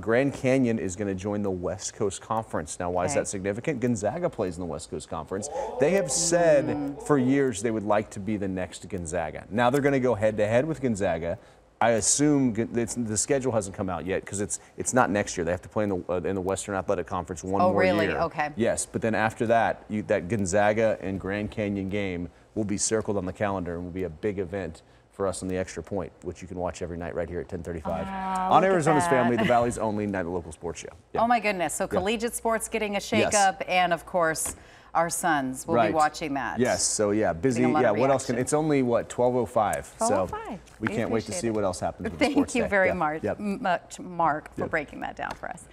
Grand Canyon is going to join the West Coast Conference. Now, why is that significant? Gonzaga plays in the West Coast Conference. They have said for years they would like to be the next Gonzaga. Now they're going to go head to head with Gonzaga. I assume it's, the schedule hasn't come out yet because it's it's not next year. They have to play in the uh, in the Western Athletic Conference one Oh, more really? year. Oh, really? Okay. Yes, but then after that, you, that Gonzaga and Grand Canyon game will be circled on the calendar and will be a big event for us on the Extra Point, which you can watch every night right here at 10:35 on Ah, look at Arizona's. Family, the Valley's only night local sports show. Yeah. Oh my goodness. So collegiate sports getting a Yes. shakeup, and of course, our sons will right. be watching that. Yes. So yeah, busy. Getting a lot Yeah. What else can? It's only what 12:05. So 12:05. we We can't wait to see it. what else happens. Thank you day. very Yeah. much, Yep. much, Mark, for Yep. breaking that down for us.